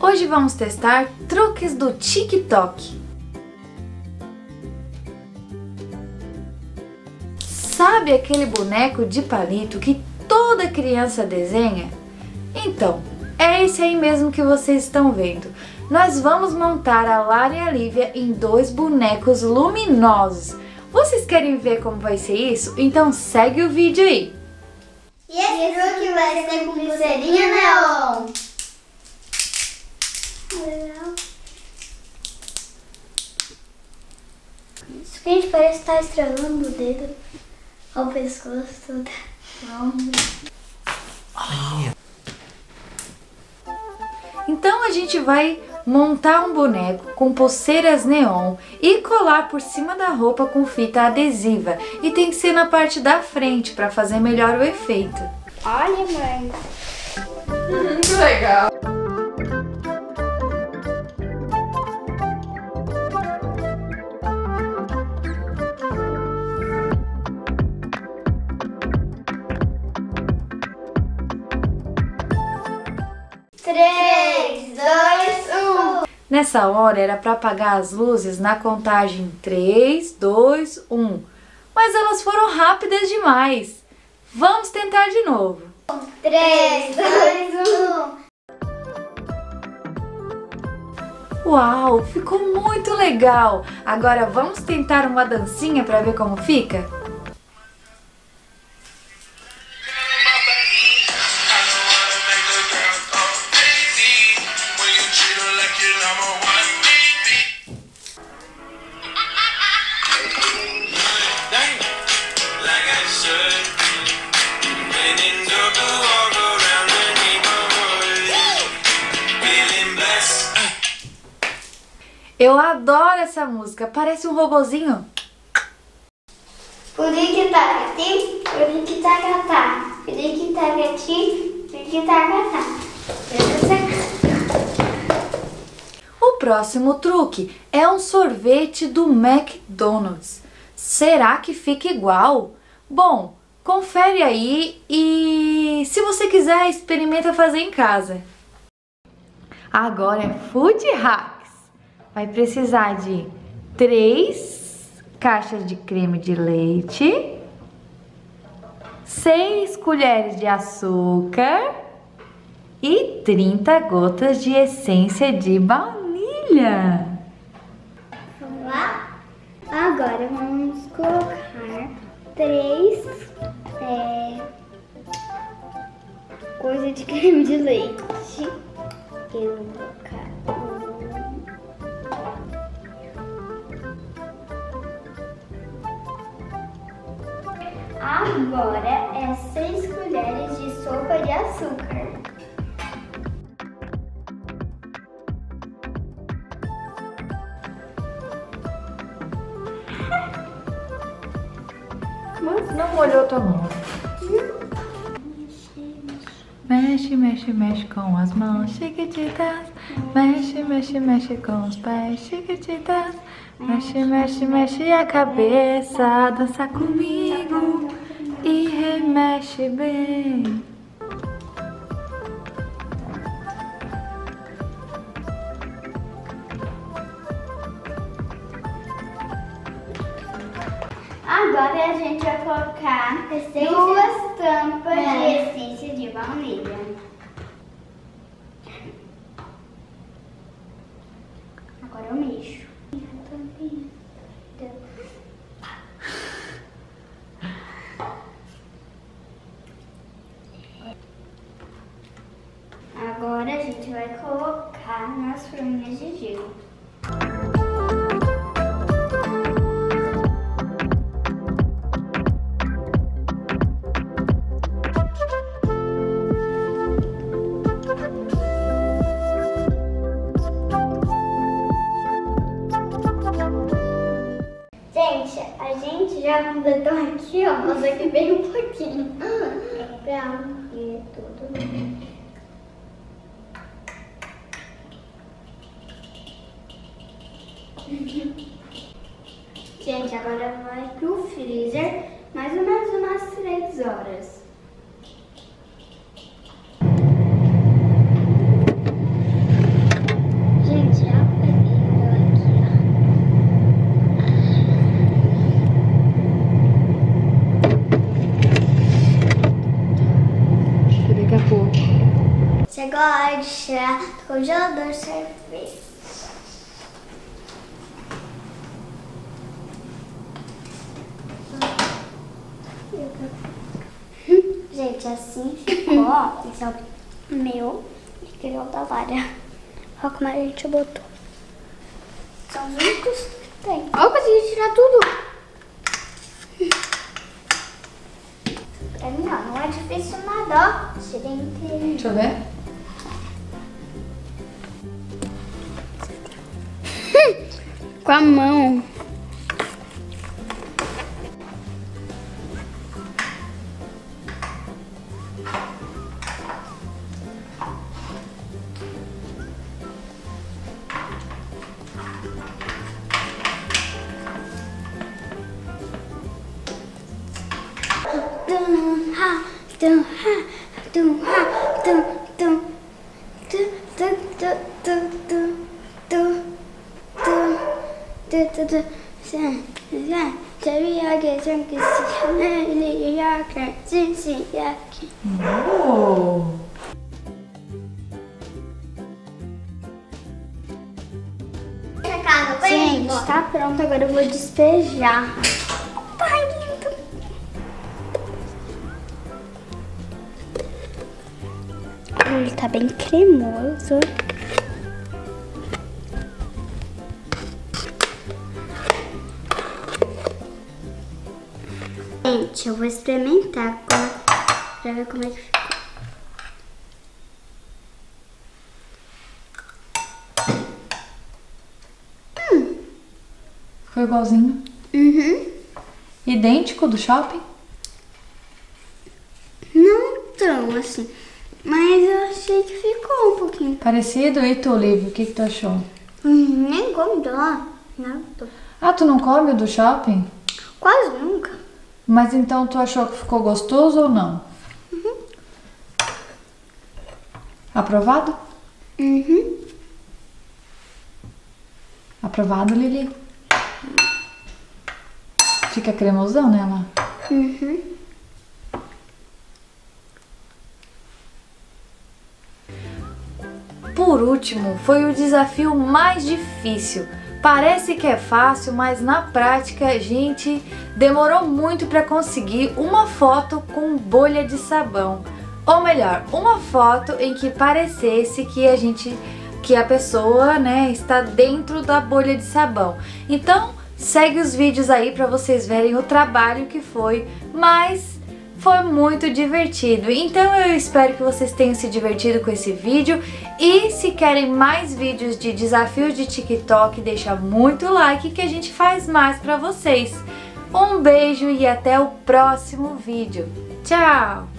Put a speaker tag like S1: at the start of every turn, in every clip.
S1: Hoje vamos testar truques do TikTok. Sabe aquele boneco de palito que toda criança desenha? Então, é esse aí mesmo que vocês estão vendo. Nós vamos montar a Lara e a Lívia em dois bonecos luminosos. Vocês querem ver como vai ser isso? Então segue o vídeo aí.
S2: E esse truque vai ser com pulseirinha neon. Legal. Isso que a gente parece estar estrelando o dedo ao pescoço toda.
S1: Então a gente vai montar um boneco com pulseiras neon e colar por cima da roupa com fita adesiva. E tem que ser na parte da frente para fazer melhor o efeito.
S2: Olha, mãe.
S3: Que legal.
S2: Três, dois, um.
S1: Nessa hora era para apagar as luzes na contagem 3, 2, 1. Mas elas foram rápidas demais. Vamos tentar de novo.
S2: Três, dois, um.
S1: Uau, ficou muito legal! Agora vamos tentar uma dancinha para ver como fica? Eu adoro essa música, parece um robozinho. O próximo truque é um sorvete do McDonald's. Será que fica igual? Bom, confere aí e se você quiser, experimenta fazer em casa. Agora é Food Hacks. Vai precisar de três caixas de creme de leite, seis colheres de açúcar e 30 gotas de essência de baunilha.
S2: Vamos lá? Agora vamos colocar três é, coisas de creme de leite. Eu vou colocar Agora é seis colheres de sopa de açúcar.
S1: Não molhou tua mão. Mexe, mexe, mexe com as mãos chiquititas. Mexe, mexe, mexe com os pés chiquititas. Mexe, mexe, mexe a cabeça. Dança comigo e remexe bem.
S2: Agora a gente vai colocar duas tampas de essência de baunilha. Agora eu mexo. Agora a gente vai colocar nas forminhas de gelo. Gente, a gente já completou aqui, ó, mas aqui bem um pouquinho. Pra ir tudo. Gente, agora vai pro freezer mais ou menos umas 3 horas. De tirar do congelador sorvete. Gente, assim ficou, ó. Esse é o meu e aquele é o da Lara. Olha como a gente botou. São os únicos que tem. Ó, eu consegui tirar tudo. Pra mim, não é difícil nada, ó.
S1: Deixa eu ver.
S2: Com a mão. Dum, sen kızı. Ne yakan, sen sen yakan.
S1: Oh.
S2: Gente, tá pronto. Agora eu vou despejar. Tá lindo. Ele tá bem cremoso. Gente, eu vou experimentar agora pra ver como é que ficou.
S1: Ficou igualzinho.
S2: Uhum.
S1: Idêntico do shopping?
S2: Não tão assim. Mas eu achei que ficou um pouquinho.
S1: Parecido? E tu, Lívia, o que, que tu achou?
S2: Hum, nem gostou. Não, tô-
S1: Ah, tu não come o do shopping?
S2: quase nunca.
S1: Mas então tu achou que ficou gostoso ou não? Aprovado?
S2: Uhum.
S1: Aprovado, Lili? Fica cremosão nela?
S2: Uhum.
S1: Por último, foi o desafio mais difícil. Parece que é fácil, mas na prática a gente demorou muito para conseguir uma foto com bolha de sabão. Ou melhor, uma foto em que parecesse que a gente que a pessoa, né, está dentro da bolha de sabão. Então, segue os vídeos aí para vocês verem o trabalho que foi, mas foi muito divertido. Então eu espero que vocês tenham se divertido com esse vídeo. E se querem mais vídeos de desafios de TikTok, deixa muito like que a gente faz mais pra vocês. Um beijo e até o próximo vídeo. Tchau!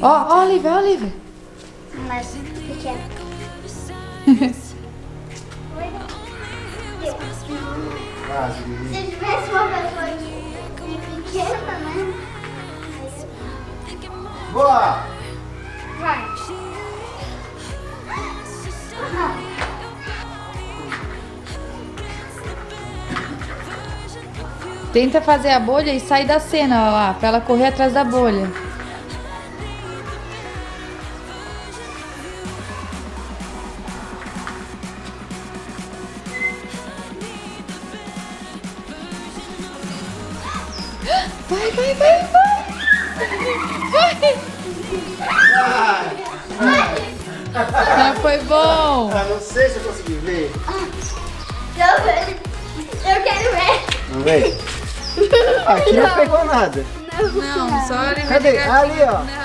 S1: Ó, ó, Olivia, ó, Olivia.
S2: Mas pequeno. Se tivesse uma pessoa aqui pequena, né?
S4: Boa!
S2: Vai.
S1: Tenta fazer a bolha e sair da cena lá, pra ela correr atrás da bolha. Ah, foi bom!
S4: Ah, não sei se eu consegui ver.
S2: Eu, eu quero ver.
S4: Não vem? Aqui não pegou nada.
S1: Não, só ele
S4: Cadê? Ali, ó.
S1: Não.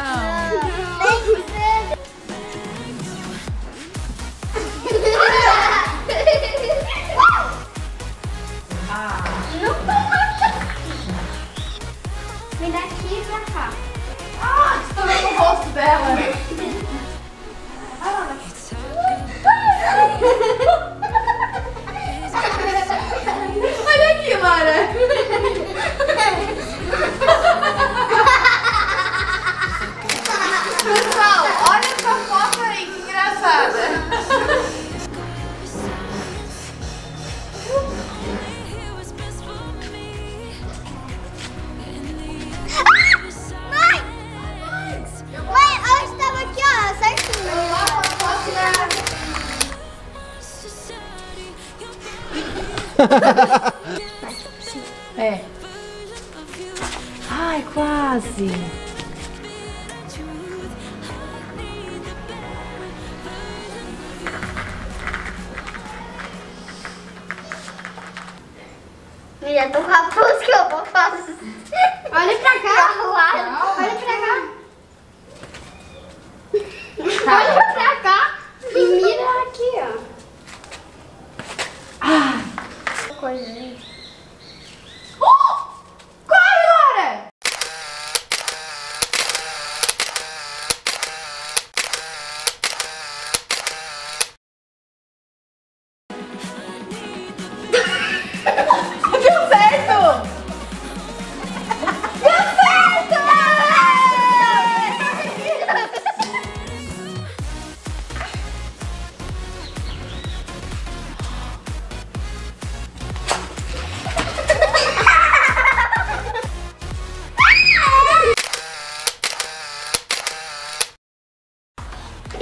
S1: É. Ai, quase.
S2: Eu já tô com a que eu vou fazer. Olha pra cá.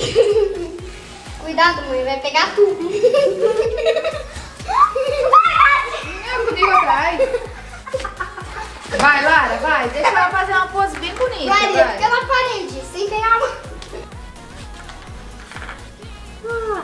S2: Cuidado, mãe, vai pegar tudo.
S1: Eu comigo atrás. Vai, Lara, vai. Deixa ela fazer uma pose bem bonita.
S2: Maria,
S1: vai.
S2: fica na parede, sem pegar a mão. Ah,